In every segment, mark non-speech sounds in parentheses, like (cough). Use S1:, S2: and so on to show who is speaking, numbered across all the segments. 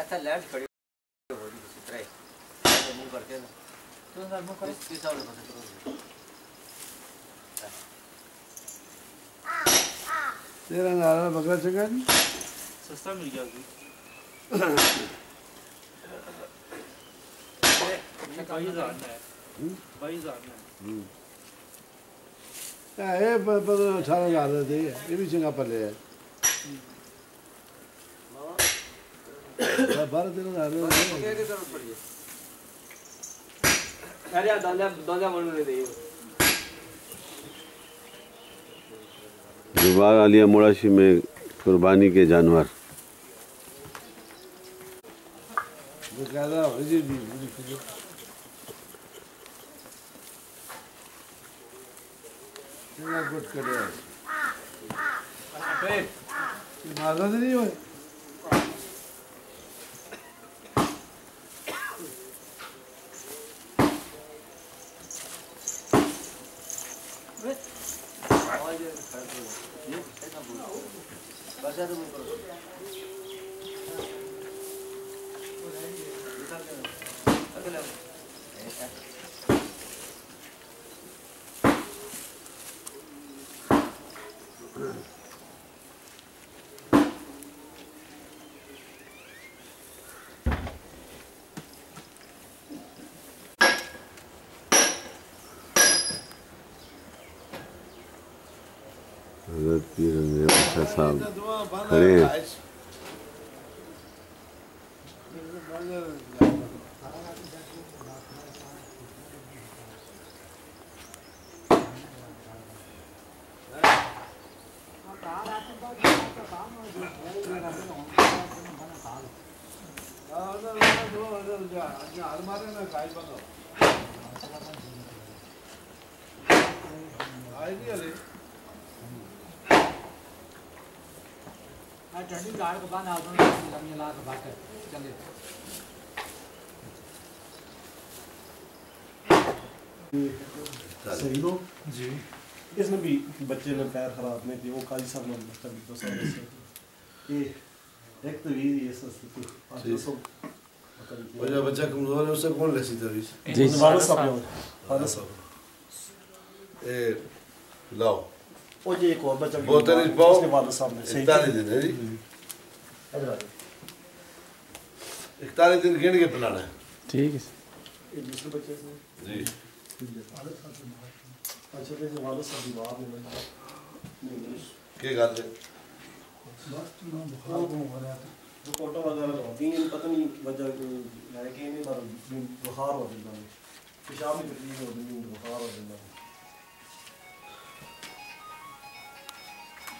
S1: ऐसा लैंड खड़ी हो रही है तरह ऐसे मुंह करके ना
S2: ਤੂੰ ਨਾਲ ਮੁਕਰ
S1: किस किस वाले पासे करोगे
S3: ਤੇਰਾ ਨਾਲ ਬਕਰਾ ਚੰਗਾ ਜੀ
S2: ਸਸਤਾ ਮਿਲ ਗਿਆ ਜੀ (coughs)
S1: ये
S2: ਬਾਈ ਹਜ਼ਾਰ ਦਾ ਹੈ ਬਾਈ ਹਜ਼ਾਰ ਦਾ ਹੈ
S3: ਇਹ ਪ- ਪ- 18000 ਦਾ ਦੇ ਇਹ ਵੀ ਚੰਗਾ ਪੱਲੇ ਹੈ बारह दिन आ रहे हैं
S1: क्या की ज़रूरत पड़ी है अरे यार दादा दादा मनु ने
S4: दियो जुबार आलिया मुड़ाशी में कुर्बानी के जानवर।
S3: माता नहीं हुए ਦੀ ਦੀ Pirineu,
S1: você sabe. Três. Attorney guard के
S2: बाद आउट में ला के बाटे चले
S5: सही हो जी इसने भी बच्चे ने पैर खराब में थे वो काजी साहब ने बच्चा भी तो साहब ये एक तो भी ये सस्ती
S3: तो बच्चा बच्चा कमज़ोर है उससे कौन ले सीधा
S5: जी वारस साहब वारस साहब
S3: ए लाओ
S5: Hoca ilk oldu. Botanist bol.
S3: इकतालीस दिन है जी इकतालीस दिन गिन के बनाना है
S5: ठीक है
S3: जी क्या गल है
S5: रिपोर्टा वगैरह होती हैं पता नहीं वजह लड़के ने बुखार हो जाता है पेशाब में तकलीफ़ हो जाती है बुखार हो जाता है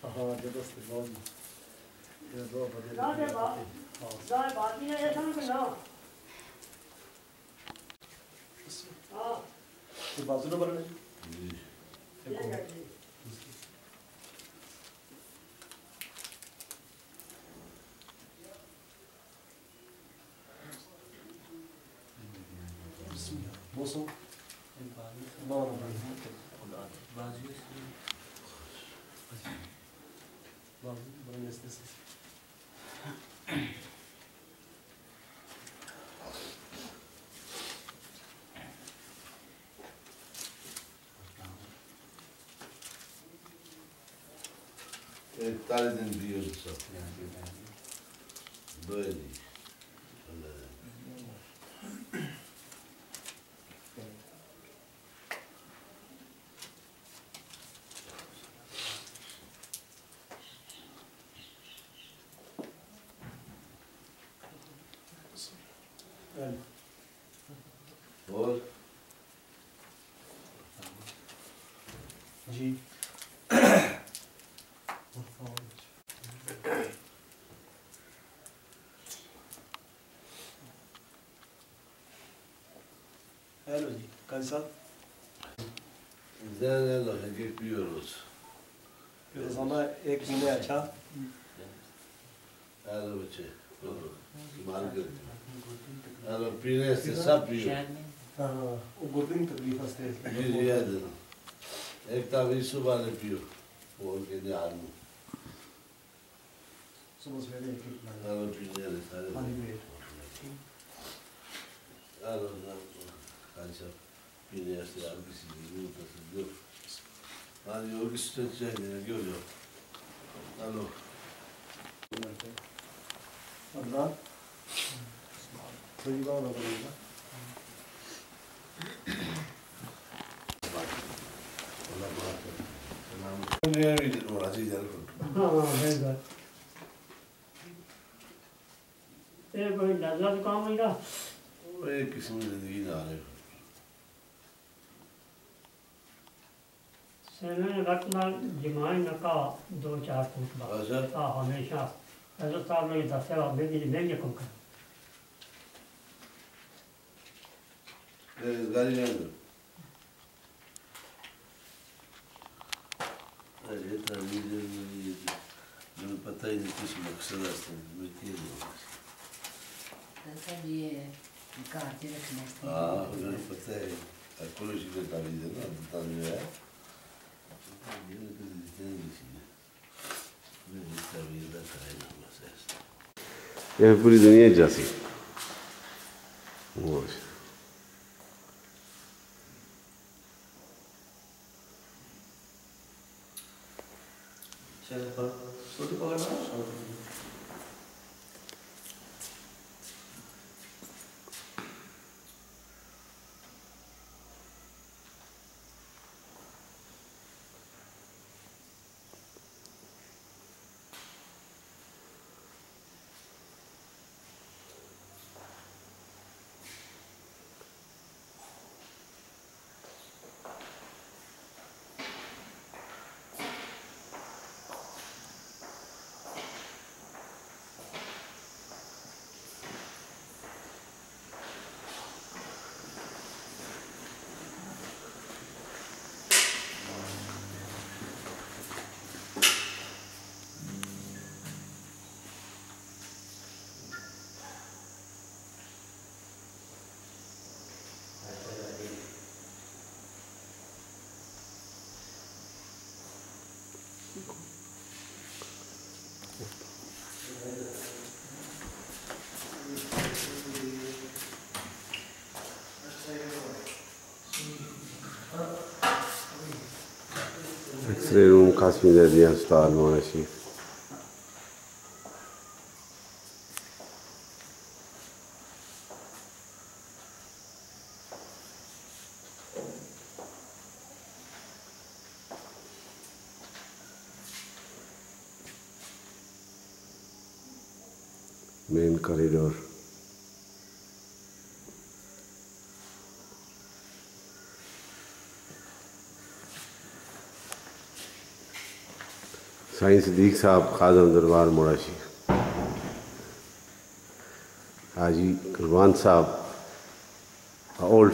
S3: से तभी उतार दे
S5: अच्छा तस्वीर
S3: जी कौन रखने से
S5: हाँ जब से बहुत ये दो बजे हाँ ये बाजू नंबर है
S3: जी
S5: मौसम
S3: इकतालीस दिन दिए सब
S5: Kaysal?
S3: Bizden Allah ekmek
S5: biliyoruz. Biliyoruz ama ekmeğini yakan?
S3: Alo bıçı. Margaret. Alo
S5: pireste saplıyor. Ugodin taklifa ste.
S3: Bir jedan. Ek tabi suba ne pijo.
S5: U orgedijalnu. Samo zvede ekipna.
S3: Alo
S5: pireste.
S3: Alo pireste. Birleşti abisini, yumurtasını gör. Hadi yol üstüne çekmeyi
S5: gör yok. Alo. Adnan.
S3: Kıyıda ona bakıyorlar. Ne yapıyordun o
S6: acıyı Ha, evet. ਇਹ ਕੋਈ ਨਜ਼ਰ ਕੰਮ ਹੀ ਨਾ ਉਹ
S3: ਇਹ ਕਿਸਮ ਦੀ ਜ਼ਿੰਦਗੀ ਦਾ ਰਹੇ
S6: सेने रखना जमाई न का दो चार फुट बाद।
S3: अच्छा।
S6: हाँ हमेशा। ऐसा साहब ने दसिया मेरी महँगे कम कर।
S3: है अरे तालीम ये मुझे पता ही नहीं किस मकसद से मैं क्या हूँ
S7: सब ये घर च रखने
S3: हाँ। मुझे पता है अकोलोजी में तालीम है ना पता नहीं है ये तो दिखते नहीं सी मैं इसका भी इधर करेगा बस ऐसा
S4: ये पूरी दुनिया जासी वो
S5: चलो छोटी पकड़ना
S4: एक्सरे रूम कासमी दे दिया अस्पताल मोनाशी साईं सदीक साहब खादम दरबार मोड़ाशी हाजी कुरबान साहब old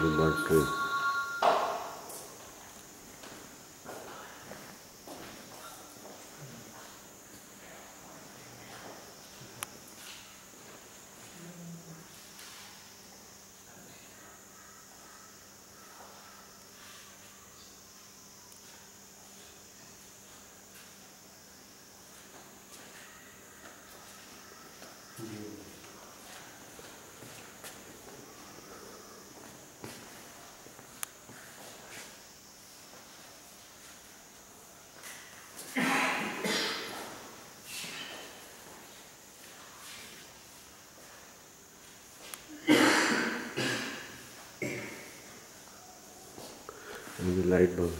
S4: the Lord's Prayer. Main reception laboratory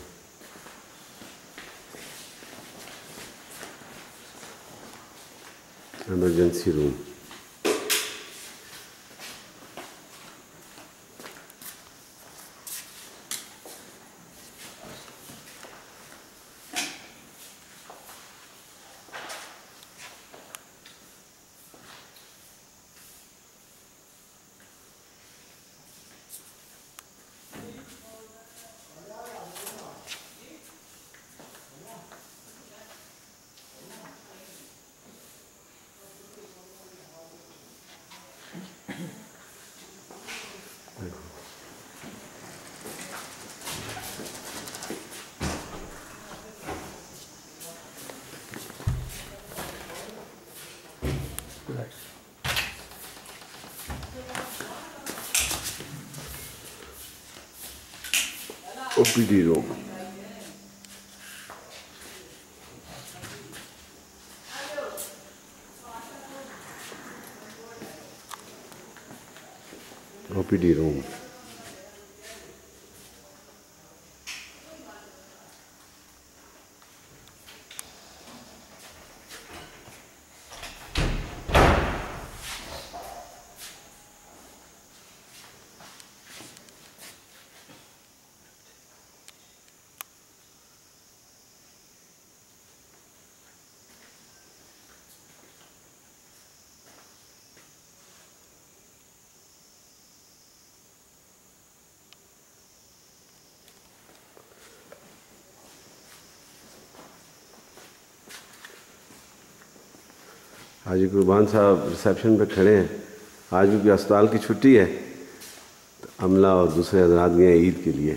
S4: अभी लाइट बंद O pedido. O pedido. Haji Kurban साहब रिसेप्शन पे खड़े हैं। आज भी अस्पताल की छुट्टी है। तो अमला और दूसरे हजरात गए ईद के लिए।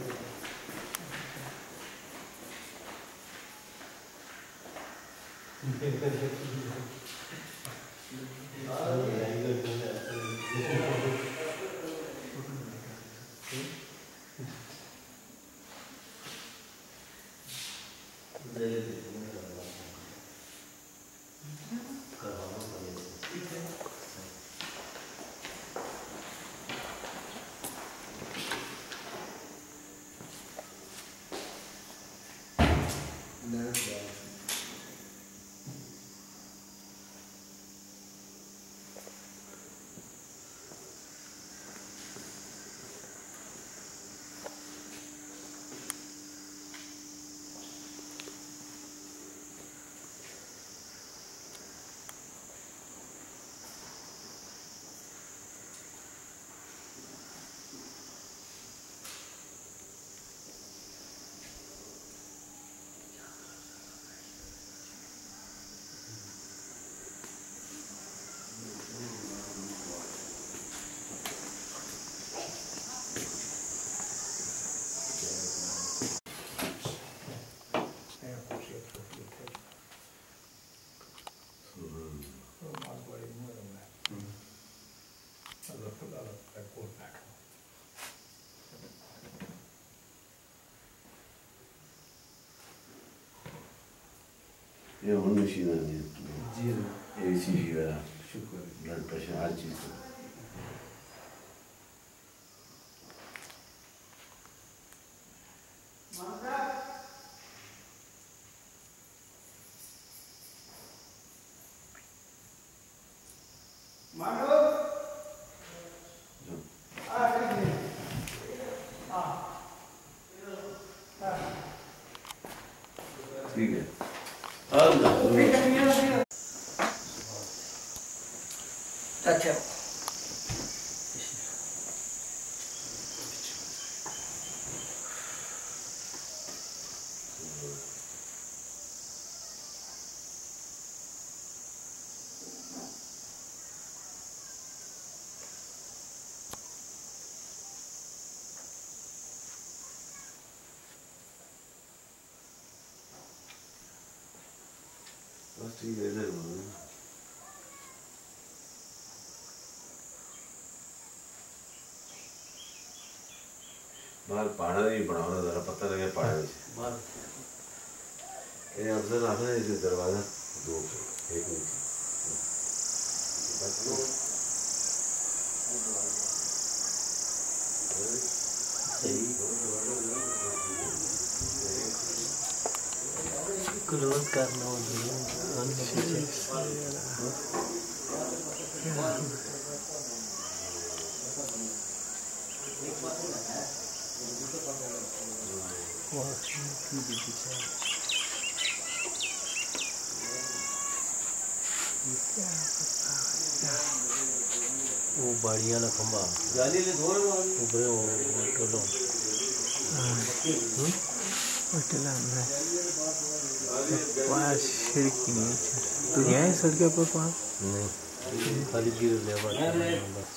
S4: Thank you. No. ये होने शीना
S8: नहीं
S4: है जी।
S8: ए
S4: सी जी वाला शुक्र ब्लड प्रेशर हर चीज़
S9: अच्छा
S4: बस ठीक है इधर बोलो। बाहर पहाड़ा नहीं बनाओ जरा पता लगे पहाड़ में से। ये अफजल आखना है इसे दरवाज़ा दो एक नीचे
S10: क्लोज करना वो बढ़िया ना खंबा।
S4: जाली ले धोर ऊपर वो बोलो। हाँ।
S10: हाँ, अटला ना पास सिर की नीचे।
S11: तो यहाँ है सड़क पर पास?
S10: नहीं। हम्म। खाली गिर ले बस।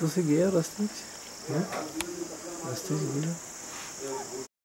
S11: तुसे तो गया रास्ते में हाँ? रास्ते में गिरा